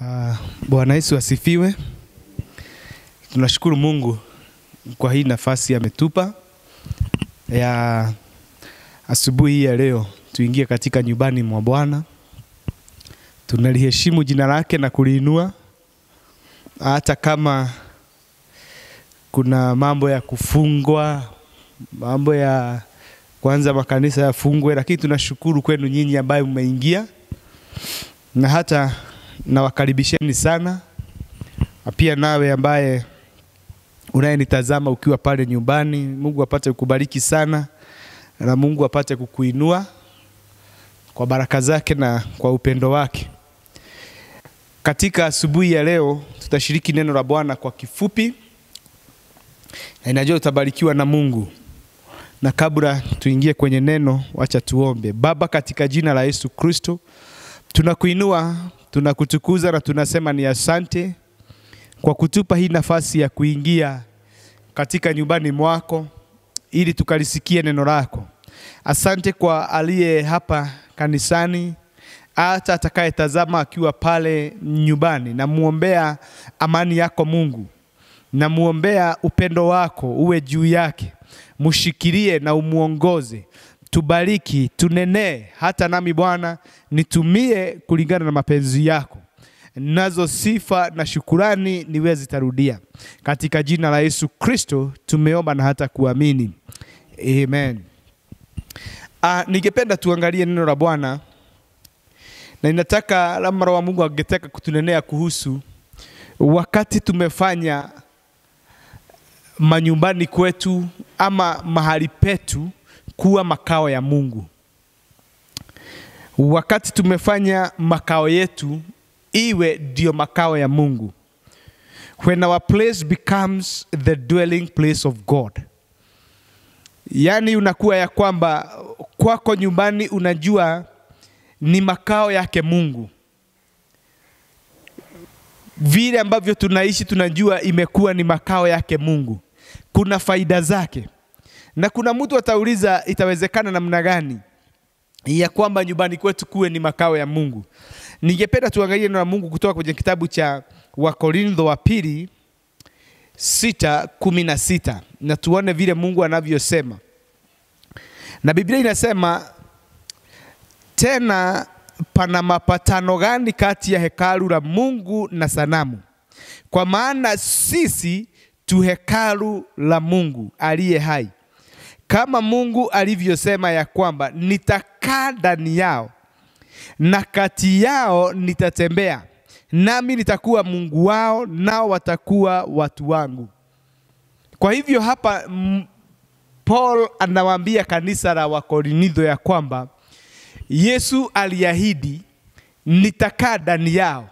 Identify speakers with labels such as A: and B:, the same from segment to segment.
A: Uh, Bwana Yesu asifiwe. Tunashukuru Mungu kwa hii nafasi ametupa ya asubuhi hii ya leo, tuingie katika nyumbani mwa Bwana. Tunaliheshimu jina lake na kuliinua, hata kama kuna mambo ya kufungwa, mambo ya kwanza makanisa yafungwe, lakini tunashukuru kwenu nyinyi ambayo mmeingia na hata nawakaribisheni sana, pia nawe ambaye unayenitazama ukiwa pale nyumbani, Mungu apate kukubariki sana na Mungu apate kukuinua kwa baraka zake na kwa upendo wake. Katika asubuhi ya leo tutashiriki neno la Bwana kwa kifupi, na inajua utabarikiwa na Mungu. Na kabla tuingie kwenye neno, wacha tuombe. Baba, katika jina la Yesu Kristo, tunakuinua tunakutukuza na tunasema ni asante kwa kutupa hii nafasi ya kuingia katika nyumbani mwako ili tukalisikie neno lako. Asante kwa aliye hapa kanisani, hata atakayetazama akiwa pale nyumbani. Namwombea amani yako Mungu, namwombea upendo wako uwe juu yake, mushikilie na umwongoze tubariki, tunenee, hata nami Bwana nitumie kulingana na mapenzi yako, nazo sifa na shukurani niwe zitarudia. Katika jina la Yesu Kristo tumeomba na hata kuamini, amen. Ah, ningependa tuangalie neno la Bwana na ninataka Roho wa Mungu angetaka kutunenea kuhusu wakati tumefanya manyumbani kwetu ama mahali petu kuwa makao ya Mungu. Wakati tumefanya makao yetu iwe ndio makao ya Mungu. When our place becomes the dwelling place of God. Yaani unakuwa ya kwamba kwako nyumbani unajua ni makao yake Mungu. Vile ambavyo tunaishi tunajua imekuwa ni makao yake Mungu. Kuna faida zake na kuna mtu atauliza itawezekana namna gani ya kwamba nyumbani kwetu kuwe ni makao ya Mungu. Ningependa tuangalie neno la Mungu kutoka kwenye kitabu cha Wakorintho wa pili sita kumi na sita na tuone vile Mungu anavyosema, na Biblia inasema tena, pana mapatano gani kati ya hekalu la Mungu na sanamu? Kwa maana sisi tu hekalu la Mungu aliye hai kama Mungu alivyosema ya kwamba nitakaa ndani yao na kati yao nitatembea, nami nitakuwa Mungu wao, nao watakuwa watu wangu. Kwa hivyo hapa Paul anawaambia kanisa la Wakorintho ya kwamba Yesu aliahidi nitakaa ndani yao,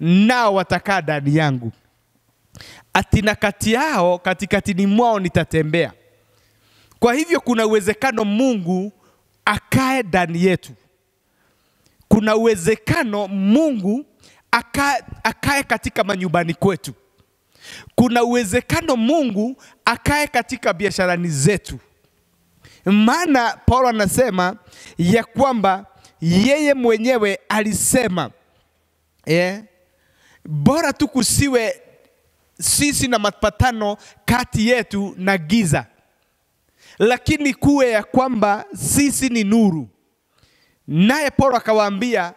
A: nao watakaa ndani yangu, atina kati yao, katikatini mwao nitatembea. Kwa hivyo kuna uwezekano Mungu akae ndani yetu. Kuna uwezekano Mungu akae, akae katika manyumbani kwetu. Kuna uwezekano Mungu akae katika biasharani zetu. Maana Paulo anasema ya kwamba yeye mwenyewe alisema yeah, bora tu kusiwe sisi na mapatano kati yetu na giza lakini kuwe ya kwamba sisi ni nuru. Naye Paulo akawaambia,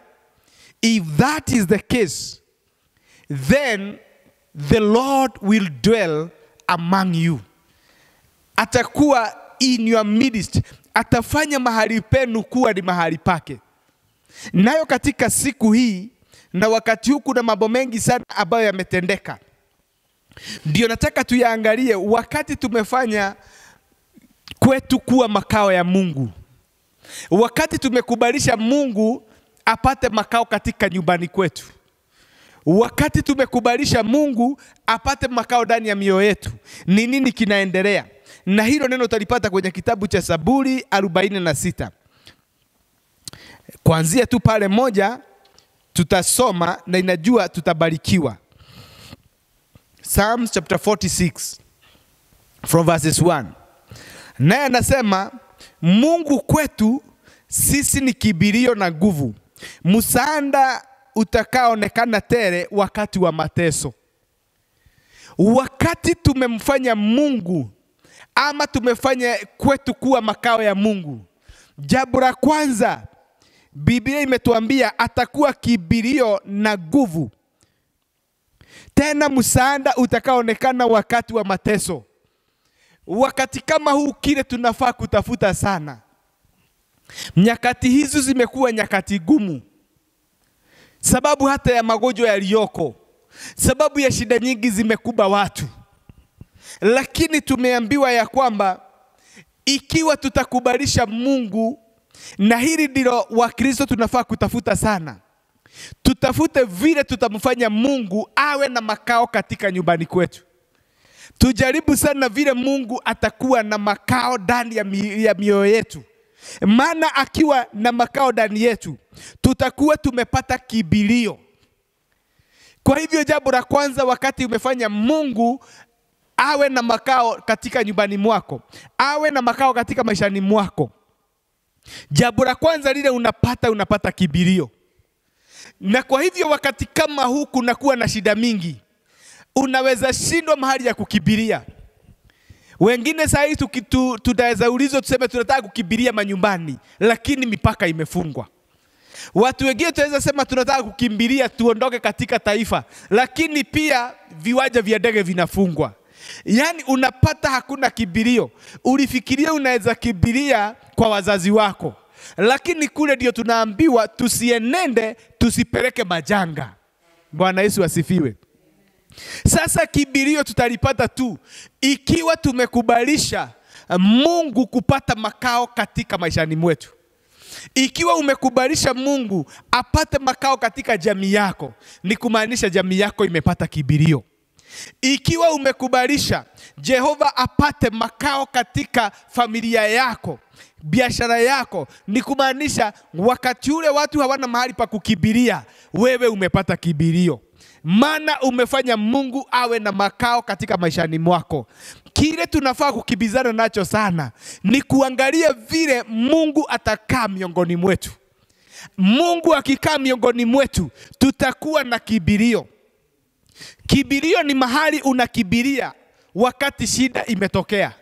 A: if that is the case then the Lord will dwell among you, atakuwa in your midst, atafanya mahali penu kuwa ni mahali pake. Nayo katika siku hii na wakati huu kuna mambo mengi sana ambayo yametendeka, ndio nataka tuyaangalie wakati tumefanya kwetu kuwa makao ya Mungu. Wakati tumekubalisha Mungu apate makao katika nyumbani kwetu, wakati tumekubalisha Mungu apate makao ndani ya mioyo yetu, ni nini kinaendelea? Na hilo neno utalipata kwenye kitabu cha Zaburi arobaini na sita kuanzia tu pale moja tutasoma na inajua tutabarikiwa. Psalms chapter 46 from verses 1 naye anasema Mungu kwetu sisi ni kibirio na nguvu, msaada utakaoonekana tere wakati wa mateso. Wakati tumemfanya Mungu ama tumefanya kwetu kuwa makao ya Mungu, jambo la kwanza Biblia imetuambia atakuwa kibirio na nguvu, tena msaada utakaoonekana wakati wa mateso. Wakati kama huu, kile tunafaa kutafuta sana. Nyakati hizi zimekuwa nyakati gumu, sababu hata ya magonjwa yaliyoko, sababu ya shida nyingi zimekuba watu, lakini tumeambiwa ya kwamba ikiwa tutakubalisha Mungu, na hili ndilo Wakristo tunafaa kutafuta sana, tutafute vile tutamfanya Mungu awe na makao katika nyumbani kwetu. Tujaribu sana vile Mungu atakuwa na makao ndani ya, mi, ya mioyo yetu, maana akiwa na makao ndani yetu tutakuwa tumepata kibilio. Kwa hivyo jambo la kwanza, wakati umefanya Mungu awe na makao katika nyumbani mwako, awe na makao katika maishani mwako, jambo la kwanza lile unapata, unapata kibilio. Na kwa hivyo wakati kama huu kunakuwa na shida mingi, unaweza shindwa mahali ya kukibiria. Wengine saa hii tutaweza ulizwa tuseme tunataka kukibiria manyumbani, lakini mipaka imefungwa. Watu wengine tunaweza sema tunataka kukimbilia tuondoke katika taifa, lakini pia viwanja vya ndege vinafungwa. Yaani unapata hakuna kibirio. Ulifikiria unaweza kibiria kwa wazazi wako, lakini kule ndio tunaambiwa tusienende, tusipeleke majanga. Bwana Yesu asifiwe. Sasa kibirio tutalipata tu ikiwa tumekubalisha Mungu kupata makao katika maishani mwetu. Ikiwa umekubalisha Mungu apate makao katika jamii yako, ni kumaanisha jamii yako imepata kibirio. Ikiwa umekubalisha Jehova apate makao katika familia yako, biashara yako, ni kumaanisha wakati ule watu hawana mahali pa kukibiria, wewe umepata kibirio maana umefanya Mungu awe na makao katika maishani mwako. Kile tunafaa kukibizana nacho sana ni kuangalia vile Mungu atakaa miongoni mwetu. Mungu akikaa miongoni mwetu, tutakuwa na kibirio. Kibirio ni mahali unakibiria wakati shida imetokea.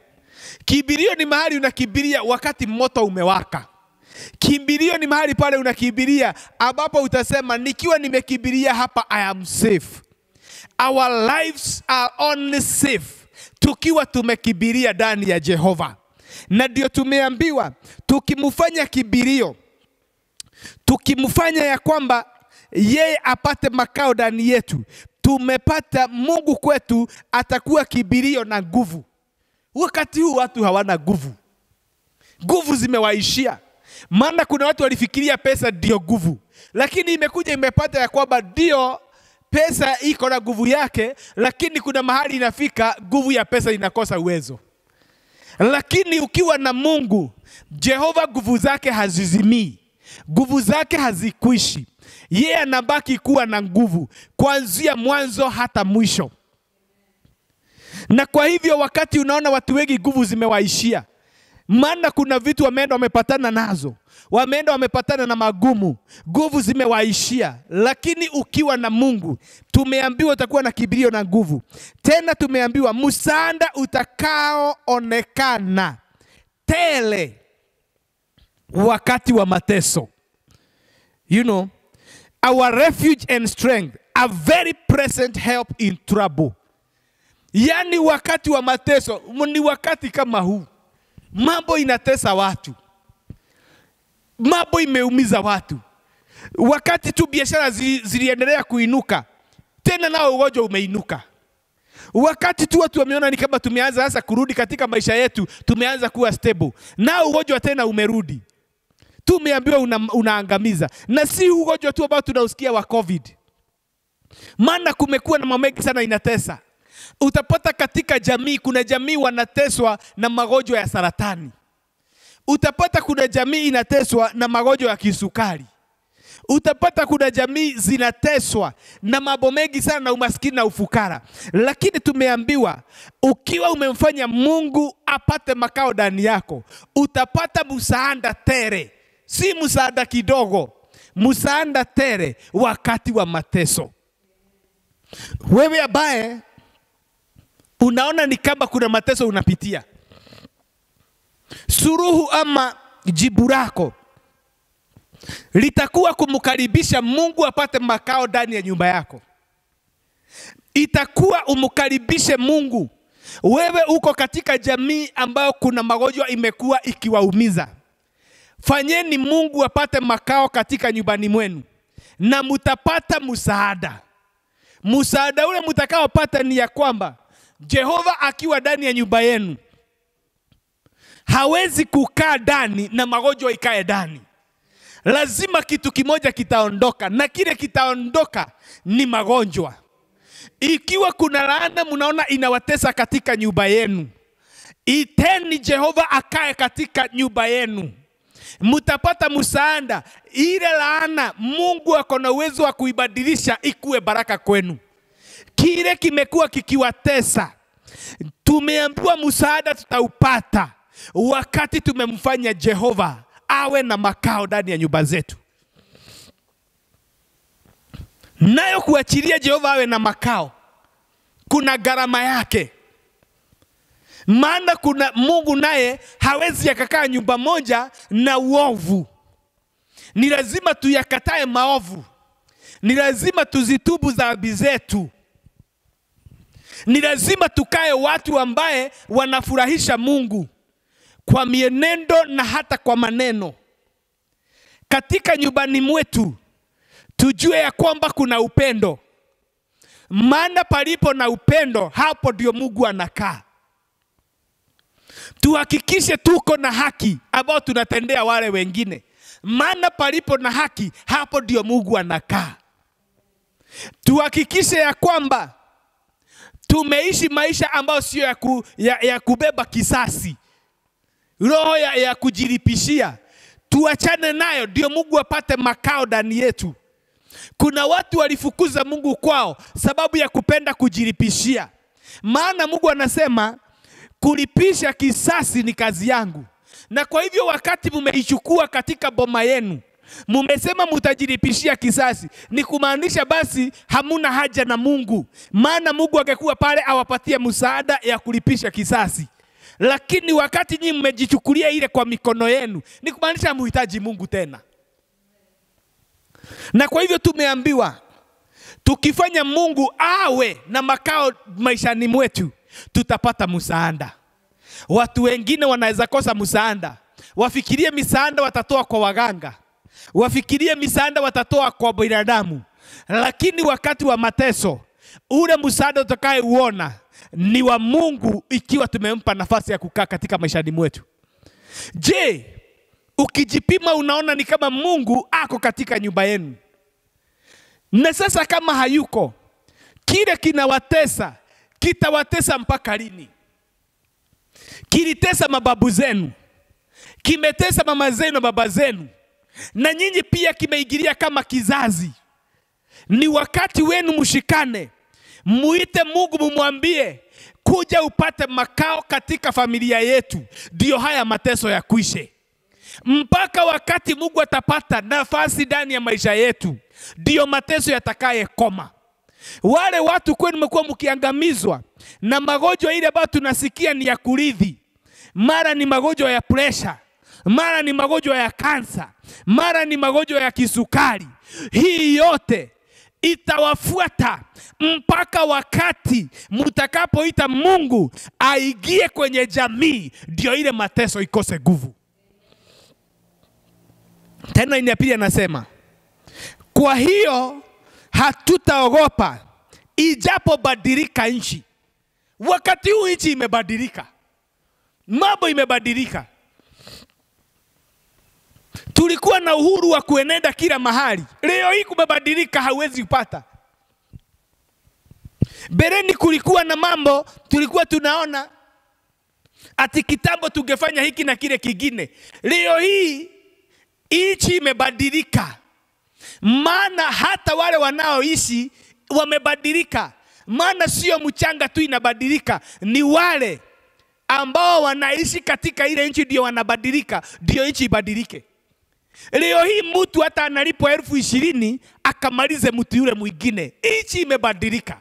A: Kibirio ni mahali unakibiria wakati moto umewaka. Kimbilio ni mahali pale unakimbilia ambapo utasema nikiwa nimekimbilia hapa I am safe. Our lives are only safe tukiwa tumekimbilia ndani ya Jehova, na ndio tumeambiwa tukimfanya kimbilio, tukimfanya ya kwamba yeye apate makao ndani yetu, tumepata Mungu kwetu, atakuwa kimbilio na nguvu. Wakati huu watu hawana nguvu, nguvu zimewaishia maana kuna watu walifikiria pesa ndio nguvu, lakini imekuja imepata ya kwamba ndio pesa iko na nguvu yake, lakini kuna mahali inafika nguvu ya pesa inakosa uwezo. Lakini ukiwa na Mungu Jehova, nguvu zake hazizimii, nguvu zake hazikuishi. Yeye anabaki kuwa na nguvu kuanzia mwanzo hata mwisho. Na kwa hivyo wakati unaona watu wengi nguvu zimewaishia maana kuna vitu wameenda wamepatana nazo, wameenda wamepatana na magumu, nguvu zimewaishia. Lakini ukiwa na Mungu, tumeambiwa utakuwa na kibirio na nguvu. Tena tumeambiwa msaada utakaoonekana tele wakati wa mateso. You know, our refuge and strength, a very present help in trouble. Yani wakati wa mateso ni wakati kama huu mambo inatesa watu, mambo imeumiza watu. Wakati tu biashara ziliendelea kuinuka, tena nao ugonjwa umeinuka. Wakati tu watu wameona ni kama tumeanza sasa kurudi katika maisha yetu, tumeanza kuwa stable, nao ugonjwa tena umerudi. Tumeambiwa una, unaangamiza, na si ugonjwa tu ambao tunausikia wa COVID, maana kumekuwa na mambo mengi sana inatesa Utapata katika jamii, kuna jamii wanateswa na magonjwa ya saratani. Utapata kuna jamii inateswa na magonjwa ya kisukari. Utapata kuna jamii zinateswa na mambo mengi sana na umaskini na ufukara, lakini tumeambiwa ukiwa umemfanya Mungu apate makao ndani yako, utapata msaada tere, si msaada kidogo, msaada tere wakati wa mateso. Wewe ambaye unaona ni kama kuna mateso unapitia, suruhu ama jibu lako litakuwa kumkaribisha Mungu apate makao ndani ya nyumba yako. Itakuwa umkaribishe Mungu. Wewe uko katika jamii ambayo kuna magonjwa imekuwa ikiwaumiza, fanyeni Mungu apate makao katika nyumbani mwenu, na mutapata msaada. Msaada ule mutakaopata ni ya kwamba Jehova akiwa ndani ya nyumba yenu hawezi kukaa ndani na magonjwa ikae ndani. Lazima kitu kimoja kitaondoka, na kile kitaondoka ni magonjwa. Ikiwa kuna laana mnaona inawatesa katika nyumba yenu, iteni Jehova akae katika nyumba yenu, mutapata msaada. Ile laana Mungu ako na uwezo wa kuibadilisha ikuwe baraka kwenu. Kile kimekuwa kikiwatesa, tumeambiwa msaada tutaupata wakati tumemfanya Jehova awe na makao ndani ya nyumba zetu. Nayo kuachilia Jehova awe na makao kuna gharama yake, maana kuna Mungu naye hawezi akakaa nyumba moja na uovu. Ni lazima tuyakatae maovu, ni lazima tuzitubu dhambi zetu, ni lazima tukae watu ambaye wanafurahisha Mungu kwa mienendo na hata kwa maneno. Katika nyumbani mwetu tujue ya kwamba kuna upendo, maana palipo na upendo, hapo ndio Mungu anakaa. Tuhakikishe tuko na haki ambao tunatendea wale wengine, maana palipo na haki, hapo ndio Mungu anakaa. Tuhakikishe ya kwamba tumeishi maisha ambayo sio ya, ku, ya, ya kubeba kisasi roho ya, ya kujiripishia. tuachane nayo, ndio Mungu apate makao ndani yetu. Kuna watu walifukuza Mungu kwao sababu ya kupenda kujiripishia, maana Mungu anasema kulipisha kisasi ni kazi yangu. Na kwa hivyo wakati mmeichukua katika boma yenu, mumesema mutajilipishia kisasi, ni kumaanisha basi hamuna haja na Mungu, maana Mungu angekuwa pale awapatie msaada ya kulipisha kisasi. Lakini wakati nyinyi mmejichukulia ile kwa mikono yenu, ni kumaanisha hamuhitaji Mungu tena. Na kwa hivyo tumeambiwa tukifanya Mungu awe na makao maishani mwetu, tutapata msaada. Watu wengine wanaweza kosa msaada, wafikirie misaada watatoa kwa waganga, wafikirie misaada watatoa kwa binadamu, lakini wakati wa mateso ule msaada utakayeuona ni wa Mungu ikiwa tumempa nafasi ya kukaa katika maishani mwetu. Je, ukijipima unaona ni kama Mungu ako katika nyumba yenu? Na sasa kama hayuko, kile kinawatesa kitawatesa mpaka lini? Kilitesa mababu zenu, kimetesa mama zenu na baba zenu, na nyinyi pia kimeingilia kama kizazi. Ni wakati wenu mshikane, muite Mungu, mumwambie kuja upate makao katika familia yetu, ndio haya mateso ya kuishe. Mpaka wakati Mungu atapata nafasi ndani ya maisha yetu, ndio mateso yatakayekoma. Wale watu kwenu mmekuwa mkiangamizwa na magonjwa ile ambayo tunasikia ni ya kurithi, mara ni magonjwa ya presha, mara ni magonjwa ya kansa, mara ni magonjwa ya kisukari. Hii yote itawafuata mpaka wakati mtakapoita Mungu aingie kwenye jamii, ndio ile mateso ikose nguvu tena. Ya pili anasema, kwa hiyo hatutaogopa ijapobadilika nchi. Wakati huu nchi imebadilika, mambo imebadilika. Tulikuwa na uhuru wa kuenenda kila mahali, leo hii kumebadilika, hauwezi kupata. Bereni kulikuwa na mambo tulikuwa tunaona ati kitambo tungefanya hiki na kile kingine. Leo hii nchi imebadilika, maana hata wale wanaoishi wamebadilika. Maana sio mchanga tu inabadilika, ni wale ambao wanaishi katika ile nchi ndio wanabadilika, ndio nchi ibadilike. Leo hii mtu hata analipwa elfu ishirini akamalize mtu yule mwingine. Nchi imebadilika.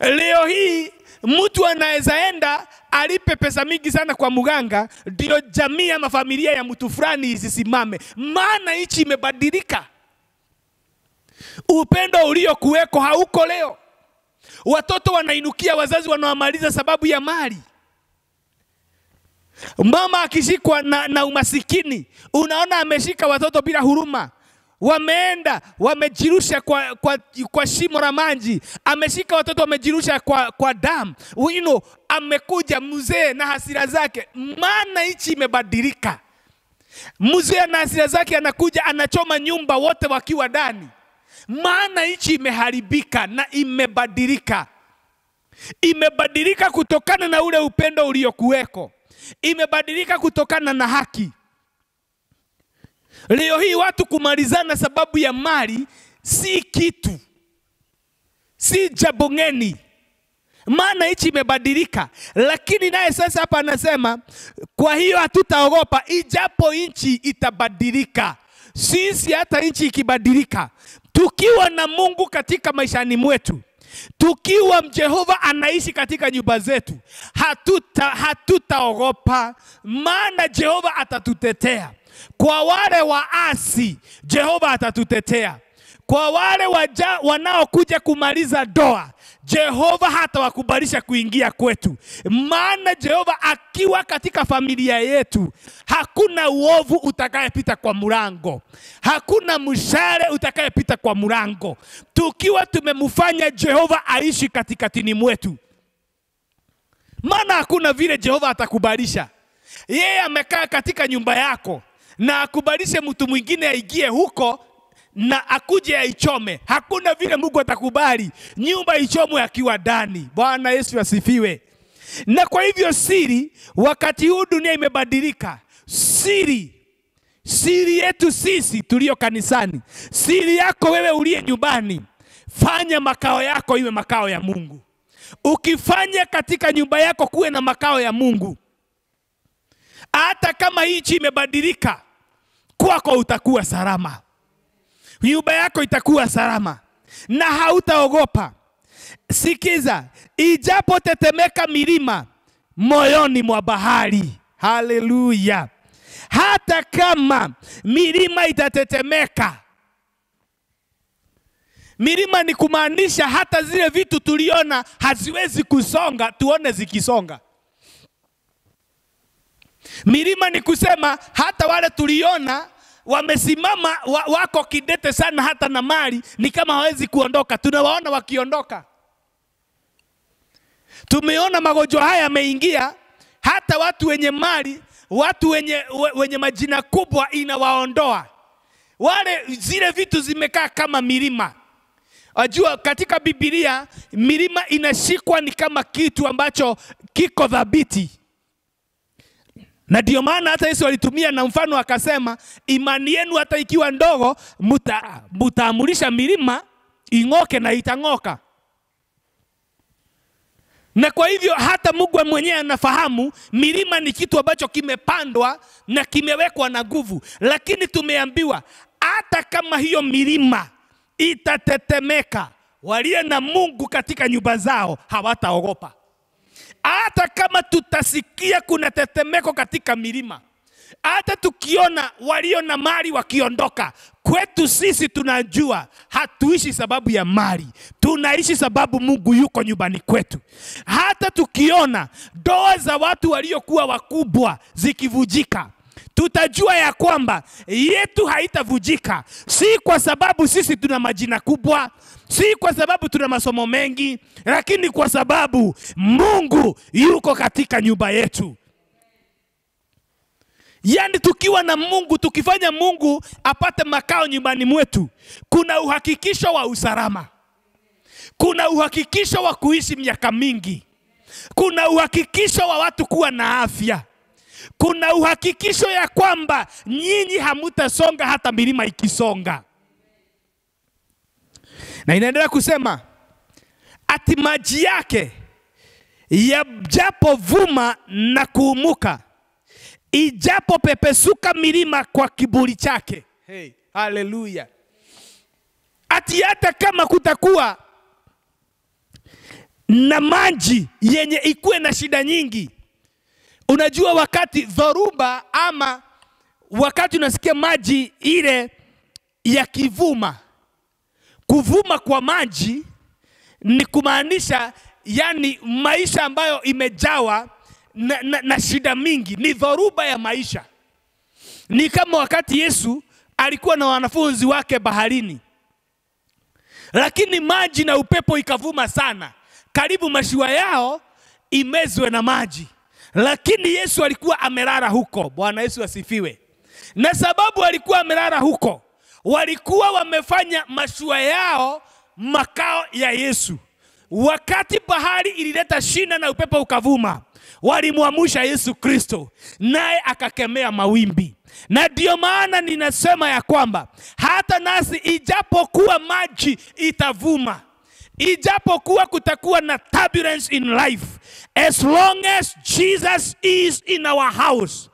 A: Leo hii mtu anaweza enda alipe pesa mingi sana kwa mganga, ndio jamii ama familia ya mtu fulani isisimame, maana nchi imebadilika. Upendo uliokuweko hauko leo. Watoto wanainukia wazazi wanaomaliza sababu ya mali. Mama akishikwa na, na umasikini, unaona ameshika watoto bila huruma, wameenda wamejirusha kwa, kwa, kwa shimo la maji, ameshika watoto wamejirusha kwa, kwa damu. Know, amekuja mzee na hasira zake, maana nchi imebadilika. Mzee na hasira zake anakuja anachoma nyumba, wote wakiwa ndani, maana nchi imeharibika na imebadilika. Imebadilika kutokana na ule upendo uliokuweko imebadilika kutokana na haki. Leo hii watu kumalizana sababu ya mali si kitu, si jambo ngeni, maana hichi imebadilika. Lakini naye sasa hapa anasema, kwa hiyo hatutaogopa ijapo nchi itabadilika. Sisi hata nchi ikibadilika, tukiwa na Mungu katika maishani mwetu tukiwa Jehova anaishi katika nyumba zetu, hatuta hatutaogopa, maana Jehova atatutetea. Kwa wale waasi, Jehova atatutetea. Kwa wale waja, wanaokuja kumaliza doa, Jehova hatawakubalisha kuingia kwetu, maana Jehova akiwa katika familia yetu, hakuna uovu utakayepita kwa mlango, hakuna mshale utakayepita kwa mlango, tukiwa tumemfanya Jehova aishi katikatini mwetu, maana hakuna vile Jehova atakubalisha. Yeye amekaa katika nyumba yako na akubalishe mtu mwingine aingie huko na akuje aichome. Hakuna vile Mungu atakubali nyumba ichomwe akiwa ndani. Bwana Yesu asifiwe. Na kwa hivyo siri, wakati huu dunia imebadilika, siri siri yetu sisi tulio kanisani, siri yako wewe uliye nyumbani, fanya makao yako iwe makao ya Mungu. Ukifanya katika nyumba yako kuwe na makao ya Mungu, hata kama nchi imebadilika, kwako utakuwa salama nyumba yako itakuwa salama na hautaogopa. Sikiza, ijapo tetemeka milima moyoni mwa bahari. Haleluya! Hata kama milima itatetemeka, milima ni kumaanisha hata zile vitu tuliona haziwezi kusonga, tuone zikisonga. Milima ni kusema hata wale tuliona wamesimama wa, wako kidete sana, hata na mali ni kama hawezi kuondoka. Tunawaona wakiondoka. Tumeona magonjwa haya yameingia, hata watu wenye mali, watu wenye, wenye majina kubwa inawaondoa wale. Zile vitu zimekaa kama milima. Wajua, katika Biblia milima inashikwa ni kama kitu ambacho kiko thabiti na ndio maana hata Yesu alitumia na mfano akasema, imani yenu hata ikiwa ndogo, muta, milima ing'oke na itang'oka. Na kwa hivyo hata Mungu mwenyewe anafahamu milima ni kitu ambacho kimepandwa na kimewekwa na nguvu, lakini tumeambiwa hata kama hiyo milima itatetemeka, walio na Mungu katika nyumba zao hawataogopa hata kama tutasikia kuna tetemeko katika milima, hata tukiona walio na mali wakiondoka kwetu, sisi tunajua hatuishi sababu ya mali, tunaishi sababu Mungu yuko nyumbani kwetu. Hata tukiona ndoa za watu waliokuwa wakubwa zikivujika tutajua ya kwamba yetu haitavujika, si kwa sababu sisi tuna majina kubwa, si kwa sababu tuna masomo mengi, lakini kwa sababu Mungu yuko katika nyumba yetu. Yaani tukiwa na Mungu, tukifanya Mungu apate makao nyumbani mwetu, kuna uhakikisho wa usalama, kuna uhakikisho wa kuishi miaka mingi, kuna uhakikisho wa watu kuwa na afya kuna uhakikisho ya kwamba nyinyi hamutasonga hata milima ikisonga. Na inaendelea kusema ati maji yake yajapovuma na kuumuka, ijapopepesuka milima kwa kiburi chake. Hey, haleluya! Ati hata kama kutakuwa na maji yenye ikuwe na shida nyingi. Unajua, wakati dhoruba ama wakati unasikia maji ile yakivuma, kuvuma kwa maji ni kumaanisha yani maisha ambayo imejawa na, na, na shida mingi, ni dhoruba ya maisha. Ni kama wakati Yesu alikuwa na wanafunzi wake baharini, lakini maji na upepo ikavuma sana, karibu mashua yao imezwe na maji, lakini Yesu alikuwa amelala huko. Bwana Yesu asifiwe. Na sababu alikuwa amelala huko, walikuwa wamefanya mashua yao makao ya Yesu. Wakati bahari ilileta shina na upepo ukavuma, walimwamusha Yesu Kristo, naye akakemea mawimbi. Na ndiyo maana ninasema ya kwamba hata nasi ijapokuwa maji itavuma, ijapokuwa kutakuwa na turbulence in life, as long as Jesus is in our house,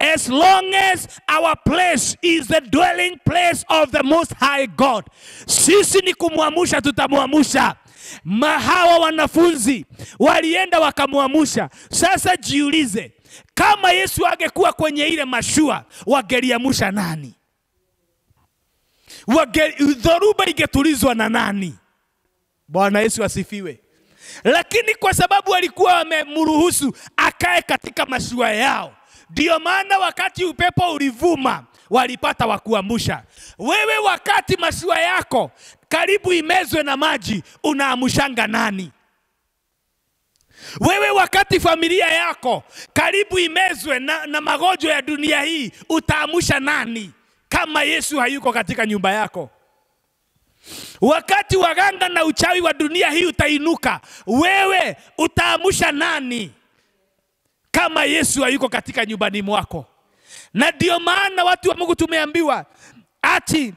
A: as long as our place is the dwelling place of the most high God, sisi ni kumwamusha, tutamwamusha. Mahawa wanafunzi walienda wakamwamusha. Sasa jiulize, kama Yesu angekuwa kwenye ile mashua, wangeliamusha nani? Wage, dhoruba ingetulizwa na nani? Bwana Yesu asifiwe. Lakini kwa sababu walikuwa wamemruhusu akae katika mashua yao, ndio maana wakati upepo ulivuma walipata wakuamusha. Wewe wakati mashua yako karibu imezwe na maji, unaamushanga nani? Wewe wakati familia yako karibu imezwe na, na magonjwa ya dunia hii, utaamusha nani kama Yesu hayuko katika nyumba yako? Wakati waganga na uchawi wa dunia hii utainuka, wewe utaamusha nani kama Yesu hayuko katika nyumbani mwako? Na ndio maana watu wa Mungu tumeambiwa ati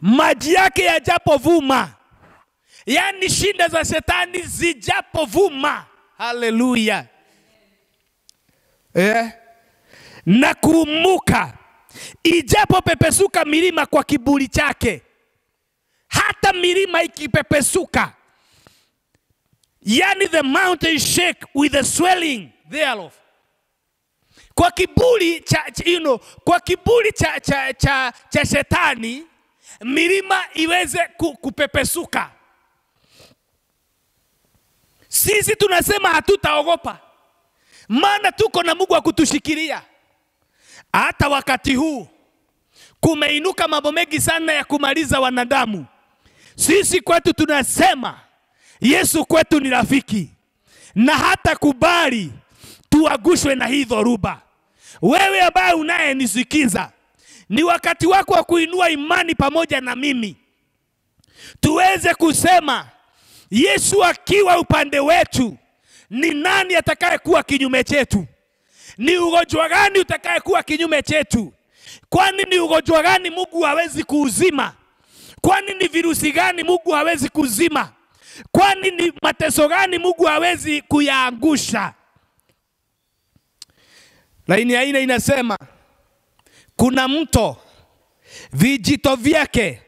A: maji yake yajapovuma, yaani shinda za shetani zijapovuma, haleluya, eh, na ijapo pepesuka milima kwa kiburi chake. Hata milima ikipepesuka, yani the mountain shake with the swelling thereof kwa kiburi cha, cha, you know, kwa kiburi cha, cha, cha, cha shetani milima iweze ku, kupepesuka. Sisi tunasema hatutaogopa, maana tuko na Mungu wa kutushikilia. Hata wakati huu kumeinuka mambo mengi sana ya kumaliza wanadamu. Sisi kwetu tunasema Yesu kwetu ni rafiki, na hata kubali tuagushwe na hii dhoruba. Wewe ambaye unayenisikiza, ni wakati wako wa kuinua imani pamoja na mimi, tuweze kusema Yesu akiwa upande wetu, ni nani atakayekuwa kinyume chetu? Ni ugonjwa gani utakayekuwa kinyume chetu? Kwani ni ugonjwa gani Mungu hawezi kuuzima? Kwani ni virusi gani Mungu hawezi kuzima? Kwani ni mateso gani Mungu hawezi kuyaangusha? Laini ya nne inasema kuna mto vijito vyake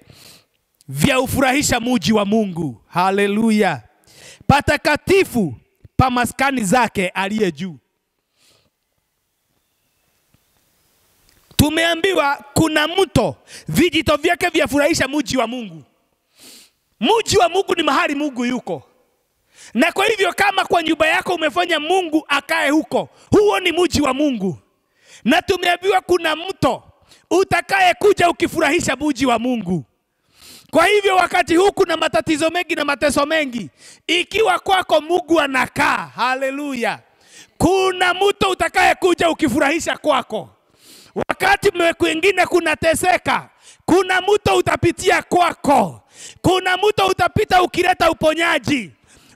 A: vya ufurahisha muji wa Mungu. Haleluya! patakatifu pa maskani zake aliye juu. Tumeambiwa kuna mto vijito vyake vyafurahisha muji wa Mungu. Muji wa Mungu ni mahali Mungu yuko, na kwa hivyo kama kwa nyumba yako umefanya Mungu akae huko, huo ni muji wa Mungu. Na tumeambiwa kuna mto utakayekuja ukifurahisha muji wa Mungu. Kwa hivyo wakati huu kuna matatizo mengi na mateso mengi, ikiwa kwako Mungu anakaa, haleluya, kuna mto utakayekuja ukifurahisha kwako. Wakati wengine kunateseka, kuna mto utapitia kwako. Kuna mto utapita ukileta uponyaji.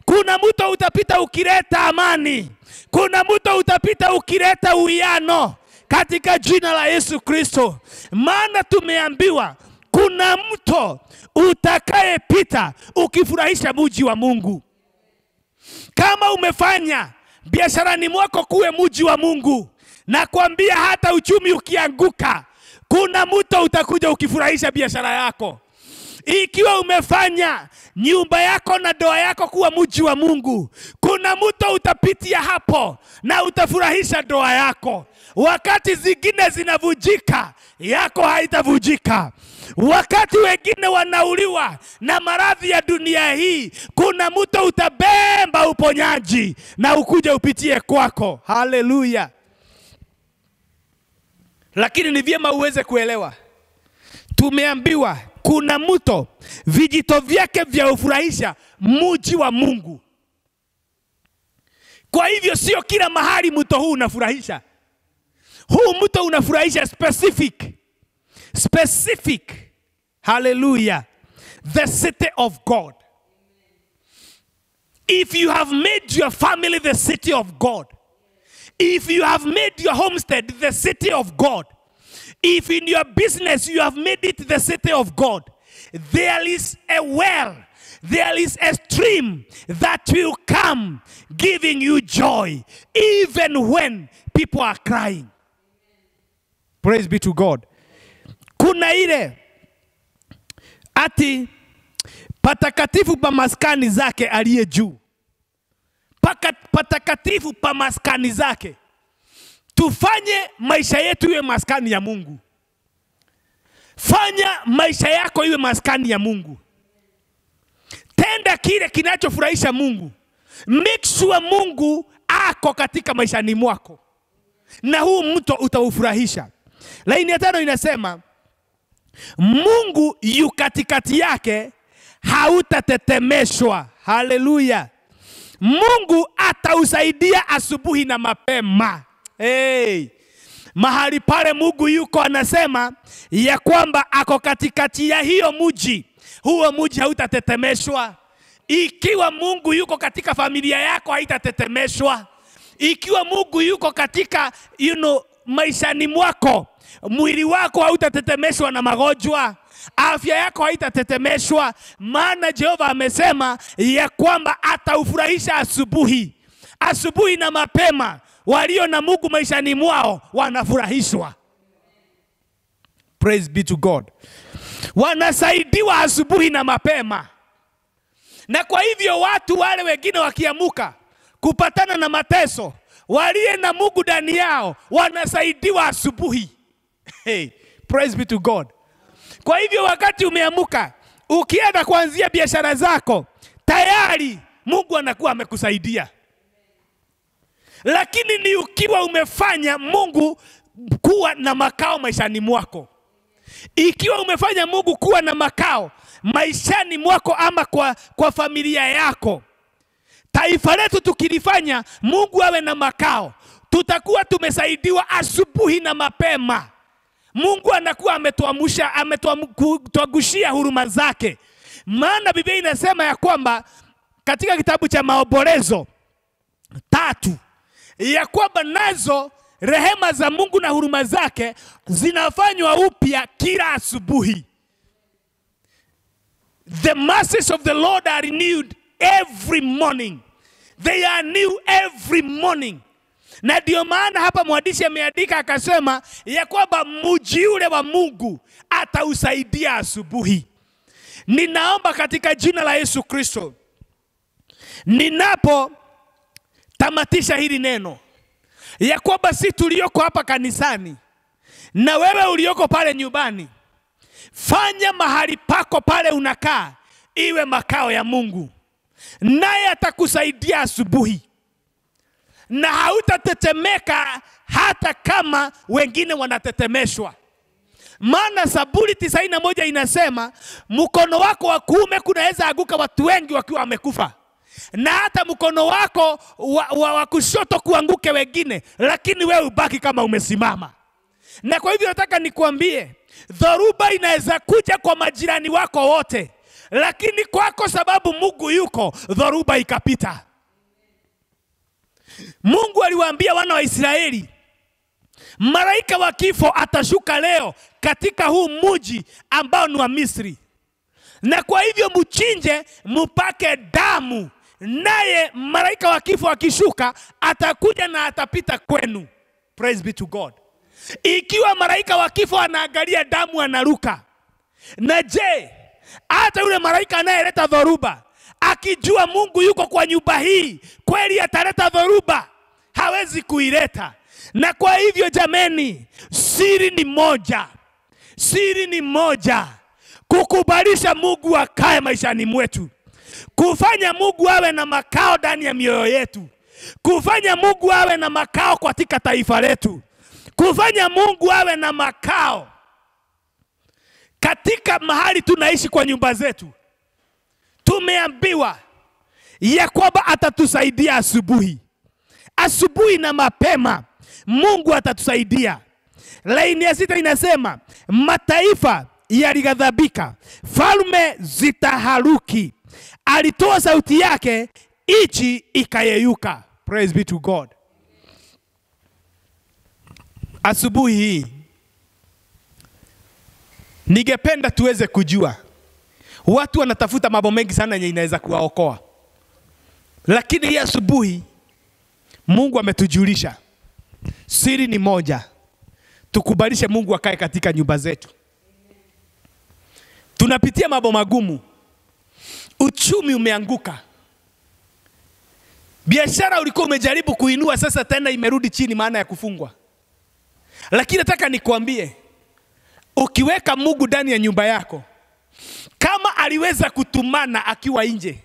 A: Kuna mto utapita ukileta amani. Kuna mto utapita ukileta uwiano katika jina la Yesu Kristo, maana tumeambiwa kuna mto utakayepita ukifurahisha muji wa Mungu. Kama umefanya biasharani mwako kuwe muji wa Mungu, Nakwambia hata uchumi ukianguka, kuna mto utakuja ukifurahisha biashara yako. Ikiwa umefanya nyumba yako na doa yako kuwa mji wa Mungu, kuna mto utapitia hapo na utafurahisha doa yako. Wakati zingine zinavujika, yako haitavujika. Wakati wengine wanauliwa na maradhi ya dunia hii, kuna mto utabemba uponyaji na ukuja upitie kwako. Haleluya! Lakini ni vyema uweze kuelewa, tumeambiwa kuna mto, vijito vyake vya ufurahisha muji wa Mungu. Kwa hivyo sio kila mahali mto huu unafurahisha. Huu mto unafurahisha specific, specific. Hallelujah, the city of God. If you have made your family the city of God, if you have made your homestead the city of God, if in your business you have made it the city of God, there is a well, there is a stream that will come giving you joy, even when people are crying. Praise be to God. Kuna ile ati patakatifu pa maskani zake aliye juu, patakatifu pa maskani zake. Tufanye maisha yetu iwe maskani ya Mungu. Fanya maisha yako iwe maskani ya Mungu. Tenda kile kinachofurahisha Mungu. Make sure Mungu ako katika maishani mwako, na huu mto utaufurahisha. Laini ya tano inasema Mungu yu katikati yake, hautatetemeshwa. Haleluya! Mungu atausaidia asubuhi na mapema. Hey. Mahali pale Mungu yuko anasema ya kwamba ako katikati ya hiyo muji, huo muji hautatetemeshwa. Ikiwa Mungu yuko katika familia yako haitatetemeshwa. Ikiwa Mungu yuko katika you know, maishani mwako, mwili wako hautatetemeshwa na magonjwa, afya yako haitatetemeshwa, maana Jehova amesema ya kwamba ataufurahisha asubuhi, asubuhi na mapema. Walio na Mungu maishani mwao wanafurahishwa. Praise be to God. Wanasaidiwa asubuhi na mapema, na kwa hivyo watu wale wengine wakiamuka kupatana na mateso, waliye na Mungu ndani yao wanasaidiwa asubuhi. Hey, praise be to God. Kwa hivyo wakati umeamuka, ukienda kuanzia biashara zako, tayari Mungu anakuwa amekusaidia lakini ni ukiwa umefanya Mungu kuwa na makao maishani mwako. Ikiwa umefanya Mungu kuwa na makao maishani mwako ama kwa, kwa familia yako, taifa letu tukilifanya Mungu awe na makao, tutakuwa tumesaidiwa asubuhi na mapema. Mungu anakuwa ametuamsha, ametuagushia huruma zake, maana Biblia inasema ya kwamba katika kitabu cha Maombolezo tatu ya kwamba nazo rehema za Mungu na huruma zake zinafanywa upya kila asubuhi. The mercies of the Lord are renewed every morning. They are new every morning. Na ndio maana hapa mwandishi ameandika akasema ya kwamba mji ule wa Mungu atausaidia asubuhi. Ninaomba katika jina la Yesu Kristo, ninapo tamatisha hili neno ya kwamba si tulioko hapa kanisani na wewe ulioko pale nyumbani, fanya mahali pako pale unakaa iwe makao ya Mungu, naye atakusaidia asubuhi na hautatetemeka hata kama wengine wanatetemeshwa. Maana Zaburi tisaini na moja inasema mkono wako wa kuume kunaweza aguka watu wengi wakiwa wamekufa na hata mkono wako wa, wa, wa kushoto kuanguke wengine, lakini wewe ubaki kama umesimama. Na kwa hivyo nataka nikuambie, dhoruba inaweza kuja kwa majirani wako wote, lakini kwako, sababu Mungu yuko, dhoruba ikapita. Mungu aliwaambia wana wa Israeli, malaika wa kifo atashuka leo katika huu muji ambao ni wa Misri, na kwa hivyo mchinje, mupake damu naye malaika wa kifo akishuka atakuja na atapita kwenu. Praise be to God. Ikiwa malaika wa kifo anaangalia damu anaruka, na je, hata yule malaika anayeleta dhoruba akijua Mungu yuko kwa nyumba hii, kweli ataleta dhoruba? Hawezi kuileta. Na kwa hivyo jameni, siri ni moja, siri ni moja, kukubalisha Mungu akae maishani mwetu, kufanya Mungu awe na makao ndani ya mioyo yetu, kufanya Mungu awe na makao katika taifa letu, kufanya Mungu awe na makao katika mahali tunaishi kwa nyumba zetu. Tumeambiwa ya kwamba atatusaidia asubuhi, asubuhi na mapema. Mungu atatusaidia. Laini ya sita inasema mataifa yalighadhabika, falme zitaharuki. Alitoa sauti yake, nchi ikayeyuka. Praise be to God. Asubuhi hii ningependa tuweze kujua, watu wanatafuta mambo mengi sana yenye inaweza kuwaokoa, lakini hii asubuhi Mungu ametujulisha siri ni moja, tukubalishe Mungu akae katika nyumba zetu. Tunapitia mambo magumu, uchumi umeanguka, biashara ulikuwa umejaribu kuinua, sasa tena imerudi chini, maana ya kufungwa. Lakini nataka nikuambie ukiweka Mungu ndani ya nyumba yako, aliweza kutumana akiwa nje,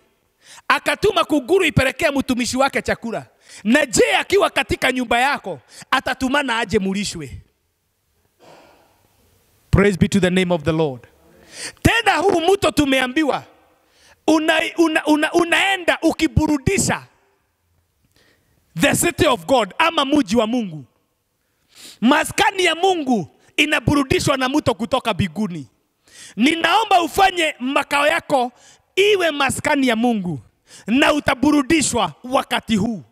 A: akatuma kuguru ipelekee mtumishi wake chakula, na je, akiwa katika nyumba yako atatumana aje mulishwe? Praise be to the name of the Lord. Tena huu mto tumeambiwa una, una, una, unaenda ukiburudisha the city of God ama muji wa Mungu. Maskani ya Mungu inaburudishwa na mto kutoka biguni. Ninaomba ufanye makao yako iwe maskani ya Mungu na utaburudishwa wakati huu.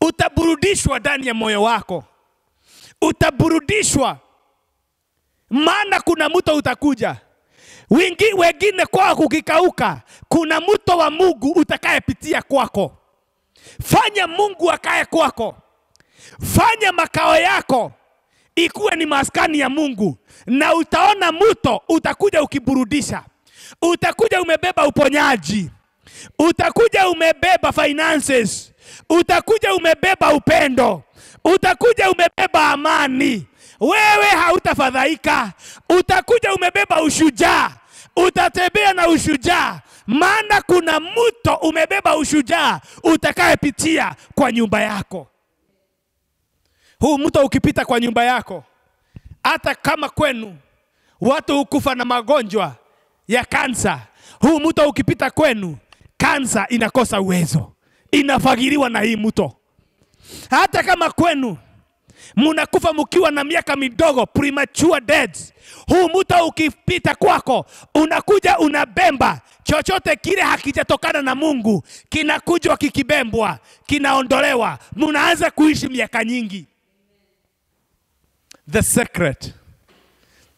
A: Utaburudishwa ndani ya moyo wako, utaburudishwa maana kuna mto utakuja. Wingi, wengine kwao kukikauka, kuna mto wa Mungu utakayepitia kwako. Fanya Mungu akae kwako, fanya makao yako ikuwe ni maskani ya Mungu, na utaona mto utakuja ukiburudisha. Utakuja umebeba uponyaji, utakuja umebeba finances, utakuja umebeba upendo, utakuja umebeba amani. Wewe hautafadhaika, utakuja umebeba ushujaa, utatembea na ushujaa, maana kuna mto umebeba ushujaa utakayepitia kwa nyumba yako. Huu mto ukipita kwa nyumba yako, hata kama kwenu watu hukufa na magonjwa ya kansa, huu mto ukipita kwenu, kansa inakosa uwezo, inafagiriwa na hii mto. Hata kama kwenu munakufa mkiwa na miaka midogo, premature deaths, huu mto ukipita kwako, unakuja unabemba chochote kile hakijatokana na Mungu, kinakujwa kikibembwa, kinaondolewa, munaanza kuishi miaka nyingi. The secret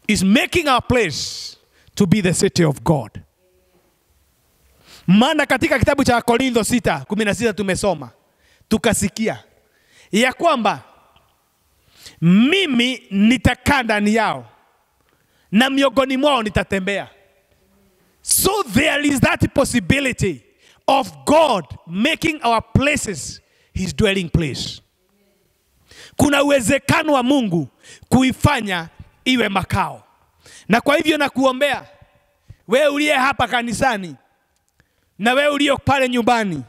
A: is making our place to be the city of God. Maana katika kitabu cha Korintho 6:16 tumesoma tukasikia ya kwamba mimi nitakaa ndani yao na miongoni mwao nitatembea. So there is that possibility of God making our places his dwelling place. Kuna uwezekano wa Mungu kuifanya iwe makao, na kwa hivyo nakuombea wewe uliye hapa kanisani na wewe uliye pale nyumbani,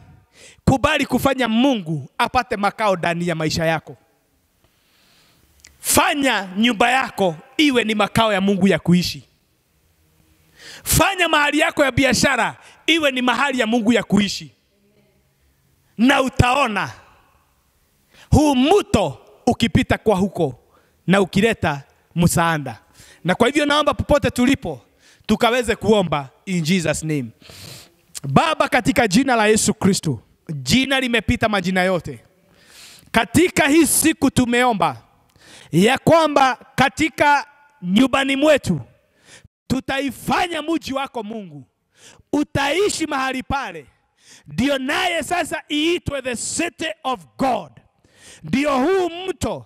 A: kubali kufanya Mungu apate makao ndani ya maisha yako. Fanya nyumba yako iwe ni makao ya Mungu ya kuishi. Fanya mahali yako ya biashara iwe ni mahali ya Mungu ya kuishi, na utaona huu mto ukipita kwa huko na ukileta msaada. Na kwa hivyo naomba popote tulipo tukaweze kuomba in Jesus name. Baba, katika jina la Yesu Kristo, jina limepita majina yote, katika hii siku tumeomba ya kwamba katika nyumbani mwetu tutaifanya mji wako Mungu, utaishi mahali pale, ndio naye sasa iitwe the city of God. Ndio huu mto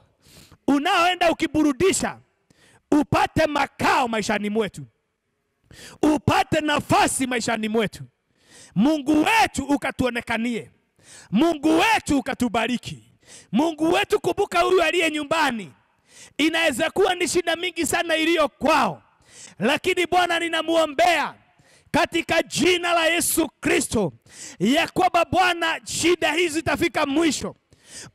B: unaoenda ukiburudisha, upate makao maishani mwetu, upate nafasi maishani mwetu. Mungu wetu ukatuonekanie, Mungu wetu ukatubariki, Mungu wetu kumbuka huyu aliye nyumbani. Inaweza kuwa ni shida mingi sana iliyo kwao, lakini Bwana ninamwombea katika jina la Yesu Kristo ya kwamba Bwana, shida hizi zitafika mwisho,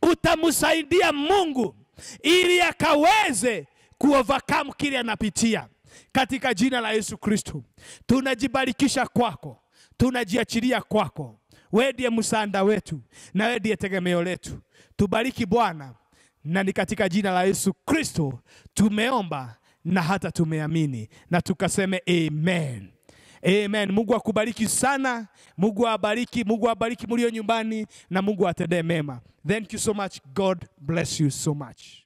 B: utamsaidia Mungu ili akaweze kuovercome kile anapitia katika jina la Yesu Kristo. Tunajibarikisha kwako, tunajiachilia kwako. Wewe ndiye msaada wetu na wewe ndiye tegemeo letu. Tubariki Bwana, na ni katika jina la Yesu Kristo tumeomba na hata tumeamini na tukaseme amen. Amen. Mungu akubariki sana. Mungu awabariki, Mungu awabariki mlio nyumbani na Mungu atendee mema. Thank you so much. God bless you so much.